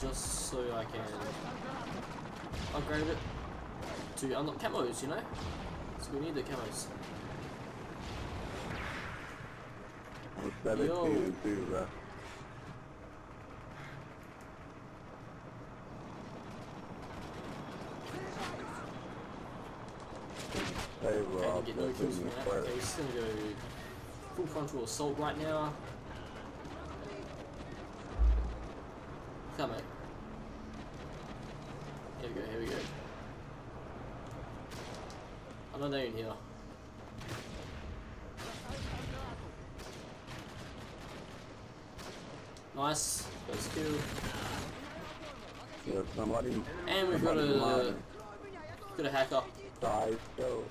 just so I can upgrade it to unlock camos, you know? So we need the camos. I'm 17 Yo. 2, bro. Hey, bro, Okay, I'll get no kills from the that. Okay, just gonna go full frontal assault right now. Come on. Here we go, here we go. I'm not down here. Nice, kill. Yeah, somebody, And we've got a lying. got a hacker. Show.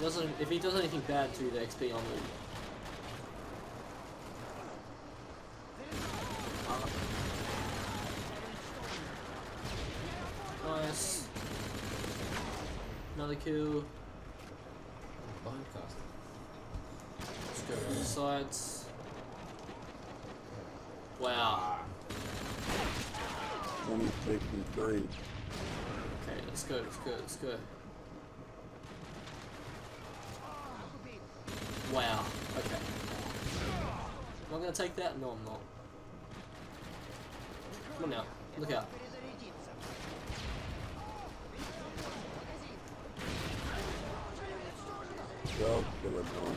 Doesn't if he does anything bad to the XP on loot. Nice. Another kill. Behind cast. Let's go around the sides. Wow. 26 and 3. Okay, let's go, let's go, let's go. Wow, okay. Am I gonna take that? No, I'm not. Come on now, look out. On you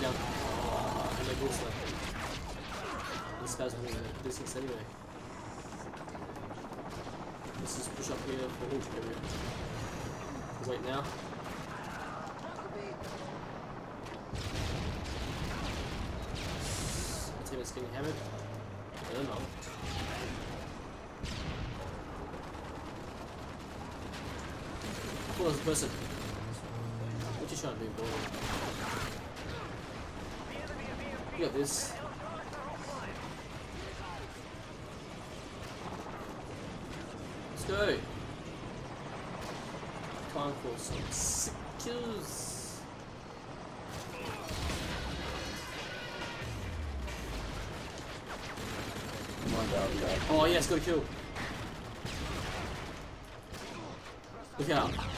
kill. Oh, boost left. This guy's winning the distance anyway. Let's push up here for launch area. Wait now. I don't know. A person. What you trying to do, boy? You got this. Let's go. Time for some sick kills. Oh yes, got a kill. Look out.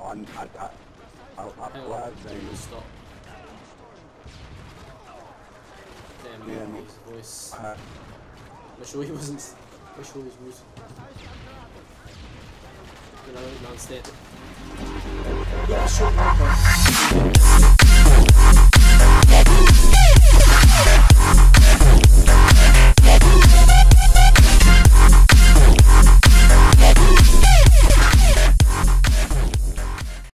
On, I, I, I, I Hang flagged on. things. Stop. Damn, Yeah, his voice. I, I'm sure he wasn't. I'm sure he was. You know, non-standard. Yeah, sure.